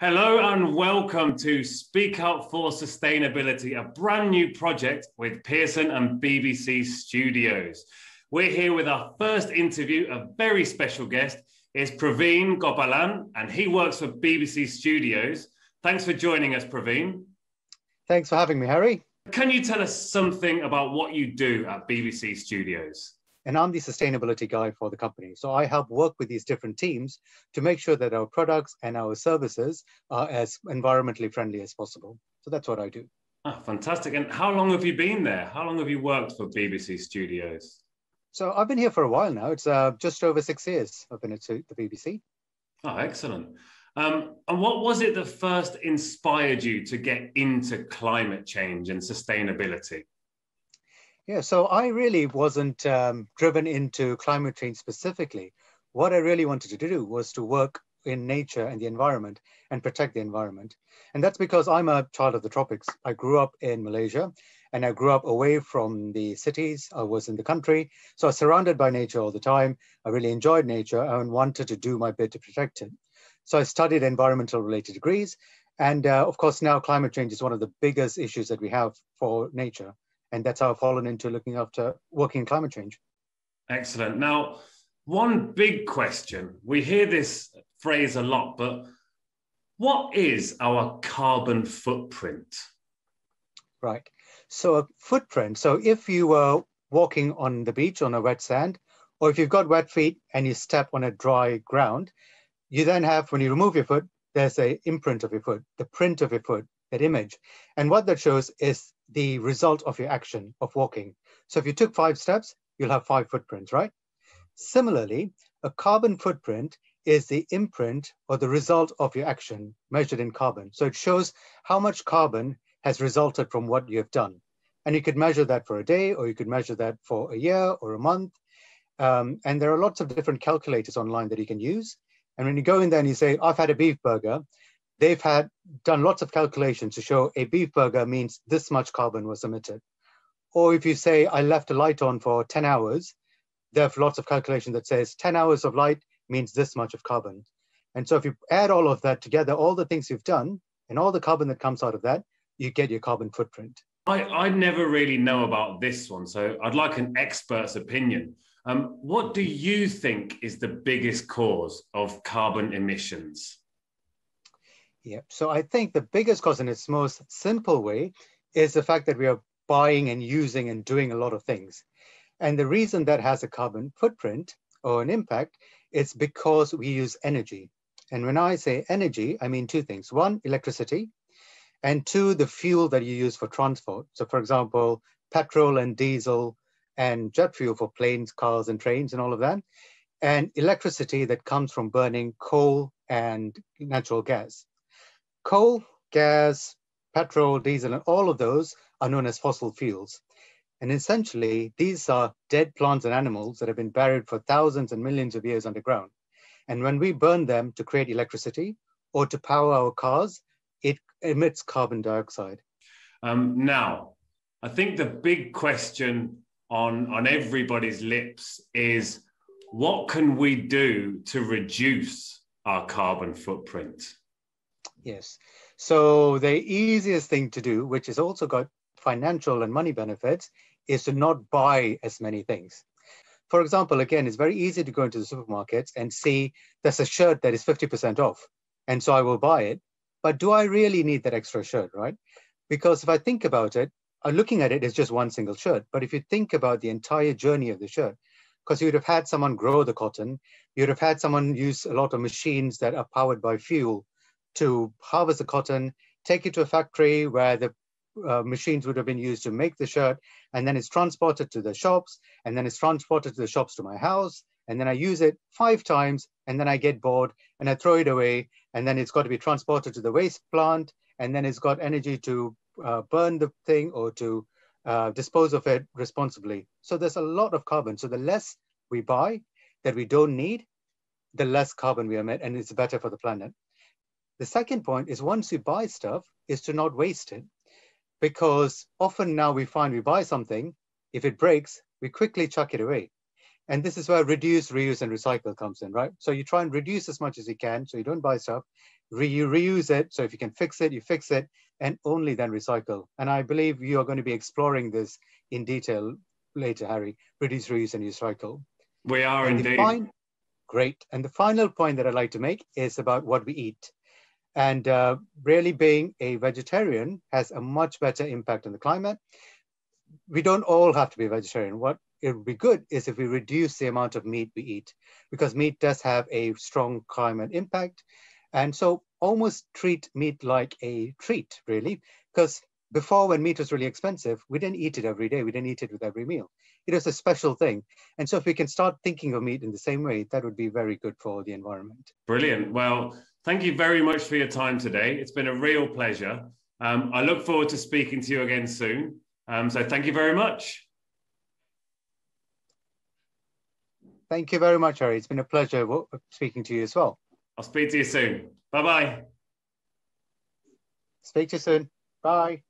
Hello and welcome to Speakout for Sustainability, a brand new project with Pearson and BBC Studios. We're here with our first interview. A very special guest is Praveen Gopalan, and he works for BBC Studios. Thanks for joining us, Praveen. Thanks for having me, Harry. Can you tell us something about what you do at BBC Studios? And I'm the sustainability guy for the company. So I help work with these different teams to make sure that our products and our services are as environmentally friendly as possible. So that's what I do. Ah, fantastic. And how long have you been there? How long have you worked for BBC Studios? So I've been here for a while now. It's uh, just over six years I've been at the BBC. Oh, excellent. Um, and what was it that first inspired you to get into climate change and sustainability? Yeah, so I really wasn't um, driven into climate change specifically. What I really wanted to do was to work in nature and the environment and protect the environment. And that's because I'm a child of the tropics. I grew up in Malaysia and I grew up away from the cities. I was in the country. So I was surrounded by nature all the time. I really enjoyed nature and wanted to do my bit to protect it. So I studied environmental related degrees. And uh, of course, now climate change is one of the biggest issues that we have for nature. And that's how I've fallen into looking after working climate change. Excellent. Now, one big question we hear this phrase a lot, but what is our carbon footprint? Right. So, a footprint. So, if you were walking on the beach on a wet sand, or if you've got wet feet and you step on a dry ground, you then have, when you remove your foot, there's a imprint of your foot, the print of your foot, that image. And what that shows is the result of your action of walking. So if you took five steps, you'll have five footprints, right? Similarly, a carbon footprint is the imprint or the result of your action measured in carbon. So it shows how much carbon has resulted from what you have done. And you could measure that for a day, or you could measure that for a year or a month. Um, and there are lots of different calculators online that you can use. And when you go in there and you say, I've had a beef burger, they've had done lots of calculations to show a beef burger means this much carbon was emitted. Or if you say, I left a light on for 10 hours, they have lots of calculation that says 10 hours of light means this much of carbon. And so if you add all of that together, all the things you've done and all the carbon that comes out of that, you get your carbon footprint. I, I never really know about this one, so I'd like an expert's opinion. Um, what do you think is the biggest cause of carbon emissions? Yeah. So I think the biggest cause in its most simple way is the fact that we are buying and using and doing a lot of things. And the reason that has a carbon footprint or an impact is because we use energy. And when I say energy, I mean two things. One, electricity, and two, the fuel that you use for transport. So for example, petrol and diesel and jet fuel for planes, cars, and trains and all of that. And electricity that comes from burning coal and natural gas. Coal, gas, petrol, diesel, and all of those are known as fossil fuels. And essentially, these are dead plants and animals that have been buried for thousands and millions of years underground. And when we burn them to create electricity or to power our cars, it emits carbon dioxide. Um, now, I think the big question on, on everybody's lips is what can we do to reduce our carbon footprint? Yes. So the easiest thing to do, which has also got financial and money benefits, is to not buy as many things. For example, again, it's very easy to go into the supermarkets and see there's a shirt that is 50% off. And so I will buy it. But do I really need that extra shirt, right? Because if I think about it, uh, looking at it is just one single shirt. But if you think about the entire journey of the shirt, because you'd have had someone grow the cotton, you'd have had someone use a lot of machines that are powered by fuel to harvest the cotton, take it to a factory where the uh, machines would have been used to make the shirt, and then it's transported to the shops, and then it's transported to the shops to my house, and then I use it five times, and then I get bored and I throw it away, and then it's got to be transported to the waste plant, and then it's got energy to uh, burn the thing or to uh, dispose of it responsibly. So there's a lot of carbon. So the less we buy that we don't need, the less carbon we emit, and it's better for the planet. The second point is once you buy stuff, is to not waste it. Because often now we find we buy something, if it breaks, we quickly chuck it away. And this is where reduce, reuse, and recycle comes in, right? So you try and reduce as much as you can, so you don't buy stuff. Re you reuse it, so if you can fix it, you fix it, and only then recycle. And I believe you are going to be exploring this in detail later, Harry. Reduce, reuse, and recycle. We are and indeed. great. And the final point that I'd like to make is about what we eat. And uh, really being a vegetarian has a much better impact on the climate. We don't all have to be vegetarian. What it would be good is if we reduce the amount of meat we eat, because meat does have a strong climate impact. And so almost treat meat like a treat, really, because before when meat was really expensive, we didn't eat it every day. We didn't eat it with every meal. It was a special thing. And so if we can start thinking of meat in the same way, that would be very good for the environment. Brilliant. Well, thank you very much for your time today. It's been a real pleasure. Um, I look forward to speaking to you again soon. Um, so thank you very much. Thank you very much, Harry. It's been a pleasure speaking to you as well. I'll speak to you soon. Bye bye. Speak to you soon. Bye.